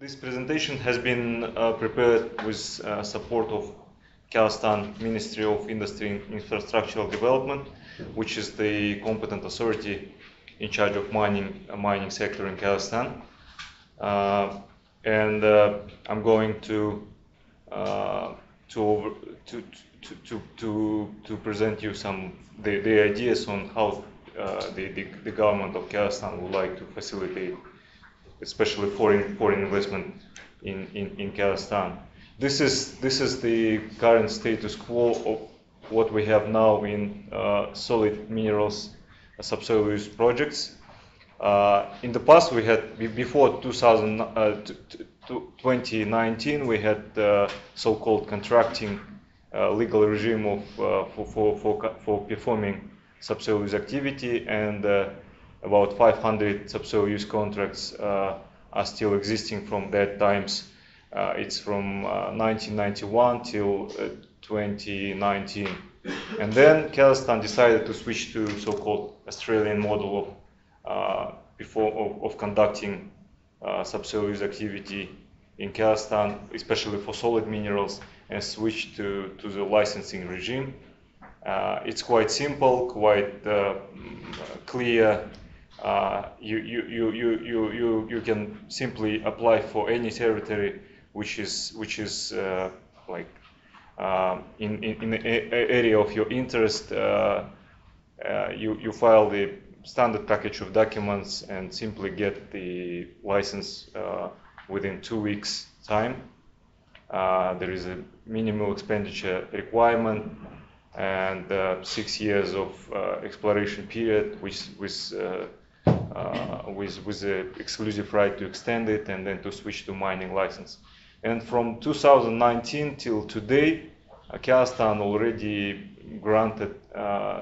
This presentation has been uh, prepared with uh, support of Kazakhstan Ministry of Industry and Infrastructural Development, which is the competent authority in charge of mining uh, mining sector in Kazakhstan. Uh, and uh, I'm going to uh, to, to, to, to, to, to present you some the, the ideas on how the, the, the government of Kazakhstan would like to facilitate especially foreign foreign investment in, in, in Kazakhstan. This is this is the current status quo of what we have now in uh, solid minerals uh, subsoil use projects. Uh, in the past, we had before 2000, uh, 2019, we had uh, so-called contracting uh, legal regime of for, for, for, for performing subsoil use activity and about 500 subsoil use contracts uh, are still existing from that times. Uh, it's from 1991 uh, till 2019. And then Kazakhstan decided to switch to so-called Australian model of, before, of, of conducting subsoil use activity in Kazakhstan, especially for solid minerals, and switch to, to the licensing regime. Uh, it's quite simple, quite uh, clear, you, you, you, you, you, you can simply apply for any territory which is, which is uh, like uh, in, in, in the area of your interest. Uh, uh, you, you file the standard package of documents and simply get the license within two weeks time. there is a minimal expenditure requirement and six years of exploration period, which with uh, with, with the exclusive right to extend it and then to switch to mining license. And from 2019 till today, uh, Kazakhstan already granted uh,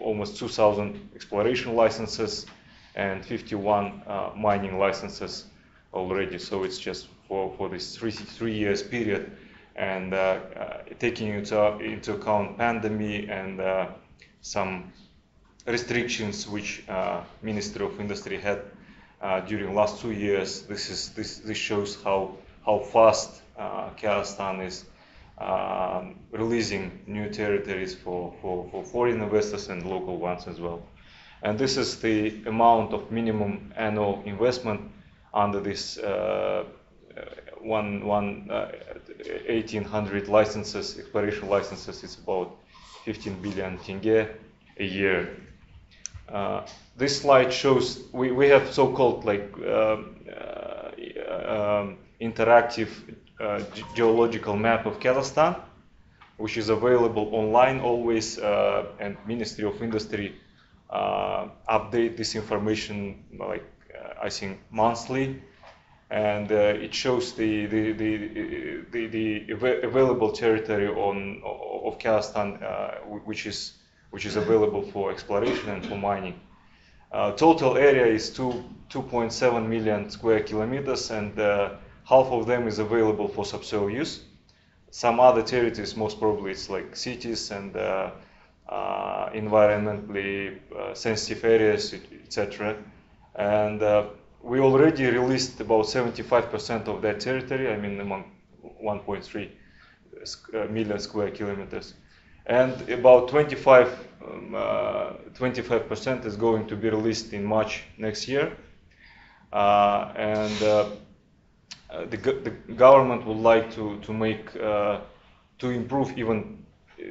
almost 2,000 exploration licenses and 51 uh, mining licenses already. So it's just for, for this three, three years period. And uh, uh, taking into, into account pandemic and uh, some restrictions which uh, Ministry of Industry had uh, during last two years. This is this this shows how how fast uh, Kazakhstan is um, releasing new territories for, for, for foreign investors and local ones as well. And this is the amount of minimum annual investment under this uh, one, one uh, 1800 licenses, exploration licenses. It's about 15 billion tenge a year. Uh, this slide shows we, we have so-called like um, uh, um, interactive uh, geological map of Kazakhstan, which is available online always, uh, and Ministry of Industry uh, update this information like I think monthly, and it shows the the, the, the, the available territory on of Kazakhstan, which is which is available for exploration and for mining. Uh, total area is 2.7 million square kilometers and uh, half of them is available for subsoil use. Some other territories, most probably it's like cities and uh, uh environmentally uh, sensitive areas, etc. And uh, we already released about 75% of that territory, I mean among 1.3 million square kilometers and about 25 um, uh, 25% is going to be released in March next year. Uh, and uh, the, the government would like to, to make to improve even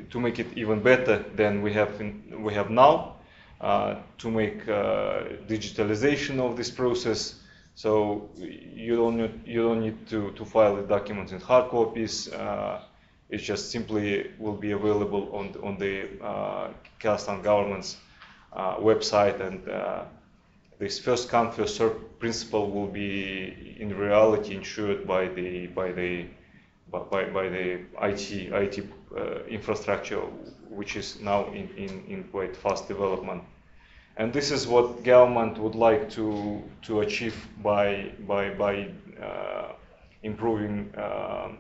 to make it even better than we have in, we have now uh, to make uh, digitalization of this process so you don't need, you don't need to, to file the documents in hard copies uh, it just simply will be available on on the uh, Kazakhstan government's uh, website, and uh, this first come first serve principle will be in reality ensured by the by the by, by the IT IT uh, infrastructure, which is now in, in, in quite fast development. And this is what government would like to to achieve by by by uh, improving um,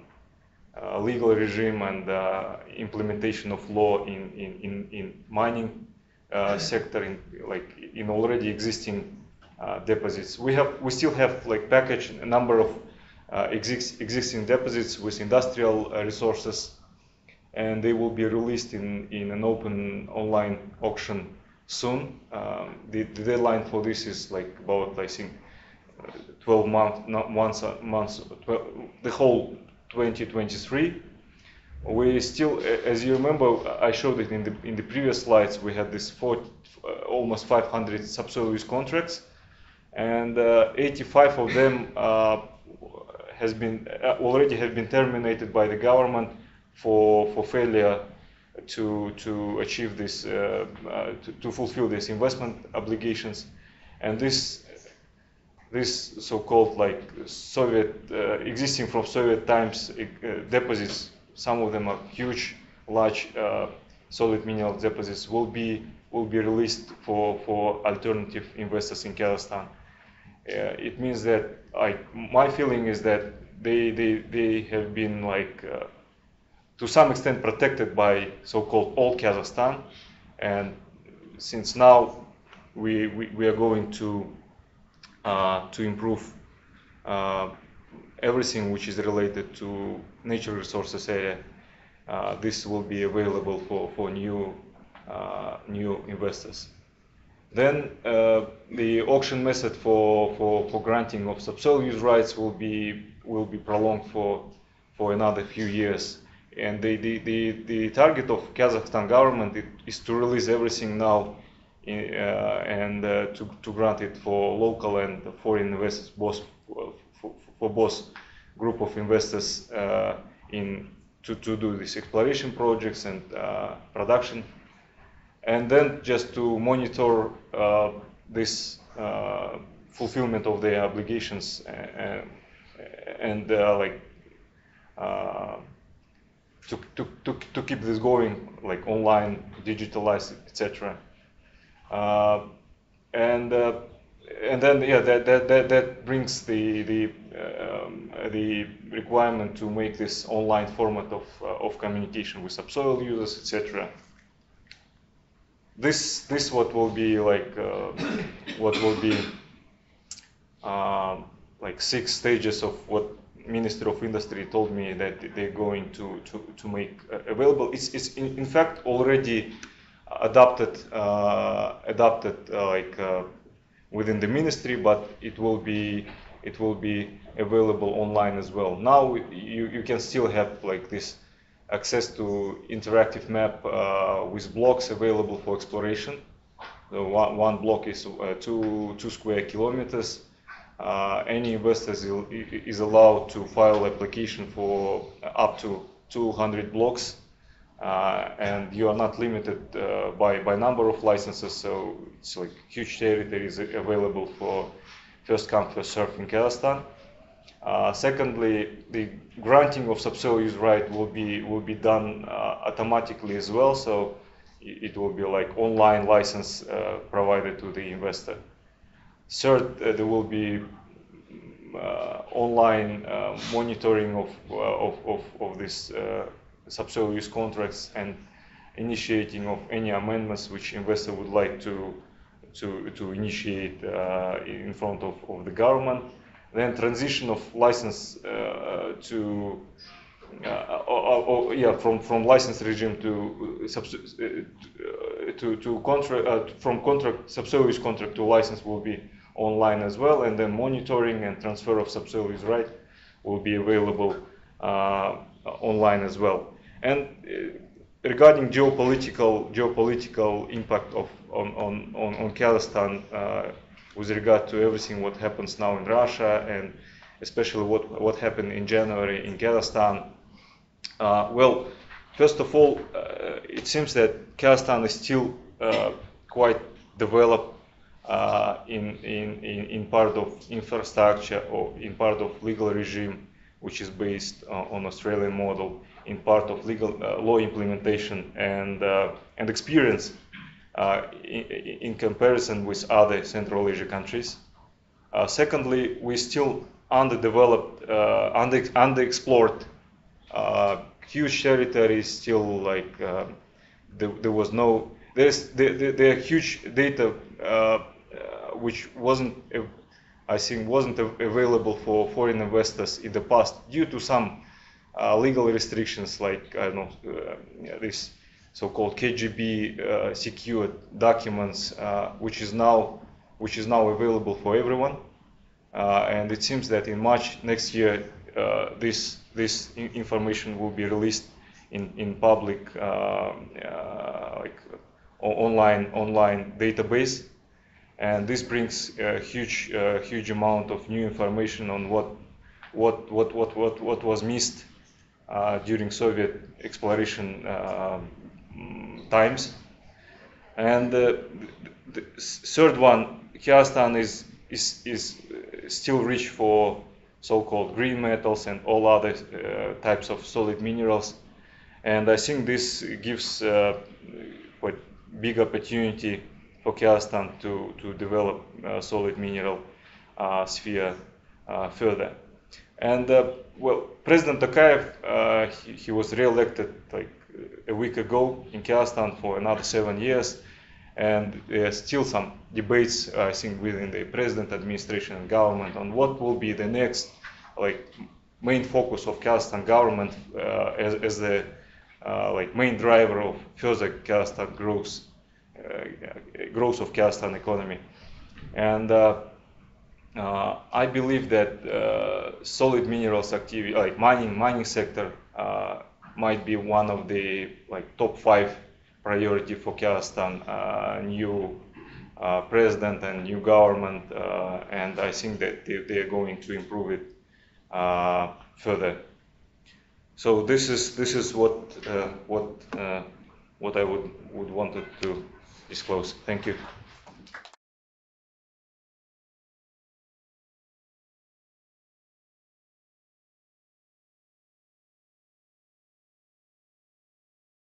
legal regime and uh, implementation of law in, in, in, in mining uh, sector, in, like in already existing deposits. We have we still have like package a number of exist, existing deposits with industrial resources, and they will be released in, in an open online auction soon. Um, the, the, deadline for this is like about, I think, 12 month, not months, months 12, the whole 2023. We still, as you remember, I showed it in the in the previous slides. We had this four, uh, almost 500 subsoil use contracts, and uh, 85 of them uh, has been already have been terminated by the government for for failure to to achieve this uh, uh, to, to fulfill these investment obligations, and this this so-called like Soviet existing from Soviet times deposits some of them are huge, large uh, solid mineral deposits will be will be released for, for alternative investors in Kazakhstan. Uh, it means that I, my feeling is that they, they, they have been like uh, to some extent protected by so-called old Kazakhstan and since now we, we, we are going to uh, to improve uh, everything which is related to natural resources area, uh, this will be available for, for new, uh, new investors. Then uh, the auction method for, for, for granting of subsoil use rights will be, will be prolonged for, for another few years. And the, the, the, the target of Kazakhstan government is to release everything now uh, and uh, to, to grant it for local and foreign investors, both for, for both group of investors uh, in to, to do these exploration projects and uh, production, and then just to monitor uh, this fulfillment of their obligations and, and like to, to, to, to keep this going, like online, digitalized, etc. Uh, and uh, and then yeah, that that that, that brings the the um, the requirement to make this online format of uh, of communication with subsoil users, etc. This this what will be like uh, what will be uh, like six stages of what Minister of Industry told me that they're going to to, to make available. It's it's in, in fact already adopted uh, adopted uh, like within the ministry, but it will be it will be available online as well. Now you, you can still have like this access to interactive map uh, with blocks available for exploration. One, one block is uh, two, two square kilometers. Uh, any investor is, allowed to file application for up to 200 blocks uh, and you are not limited uh, by, by number of licenses, so it's like huge territories available for first come, first serve in Kazakhstan. Uh, secondly, the granting of subsoil use right will be will be done uh, automatically as well, so it will be like online license uh, provided to the investor. Third, uh, there will be online monitoring of, of, of, of this subsoil use contracts and initiating of any amendments which investor would like to to, to initiate uh, in front of, of the government. Then transition of license uh, to uh, or, or, yeah, from from license regime to uh, to to contract uh, from contract subsoil use contract to license will be online as well, and then monitoring and transfer of subsoil use right will be available uh, online as well. And uh, regarding geopolitical geopolitical impact of on on on, on Kazakhstan uh, with regard to everything what happens now in Russia and especially what what happened in January in Kazakhstan. Uh, well, first of all, uh, it seems that Kazakhstan is still uh, quite developed uh, in, in in in part of infrastructure or in part of legal regime, which is based on Australian model in part of legal uh, law implementation and, uh, and experience uh, in, in, comparison with other Central Asia countries. secondly, we still underdeveloped, under, underexplored huge territories still like there, there, was no there's there, there, there are huge data uh, uh, which wasn't I think wasn't available for foreign investors in the past due to some uh, legal restrictions like I don't know uh, this so-called KGB uh, secured documents, uh, which is now which is now available for everyone. Uh, and it seems that in March next year, uh, this this information will be released in in public like online online database and this brings a huge uh, huge amount of new information on what what what what what, what was missed uh, during Soviet exploration uh, times. And the third one, Kazakhstan is is is still rich for so-called green metals and all other uh, types of solid minerals. And I think this gives uh, quite big opportunity for Kazakhstan to, to develop uh, solid mineral uh, sphere uh, further. And well, President Tokayev, he, he, was re-elected like a week ago in Kazakhstan for another seven years, and there's still some debates, I think, within the president administration and government on what will be the next, like, main focus of Kazakhstan government uh, as, as the uh, like main driver of further Kazakhstan growth. Uh, growth of Kazakhstan economy. And uh, uh, I believe that solid minerals activity, like mining, mining sector, might be one of the like top five priority for Kazakhstan. new uh, president and new government, uh, and I think that they, they, are going to improve it uh, further. So this is this is what what what I would would wanted to disclose. Thank you.